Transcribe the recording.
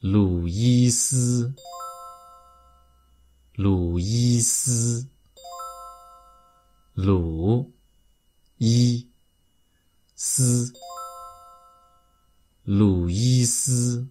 鲁伊斯。鲁伊斯。鲁伊斯。鲁伊斯。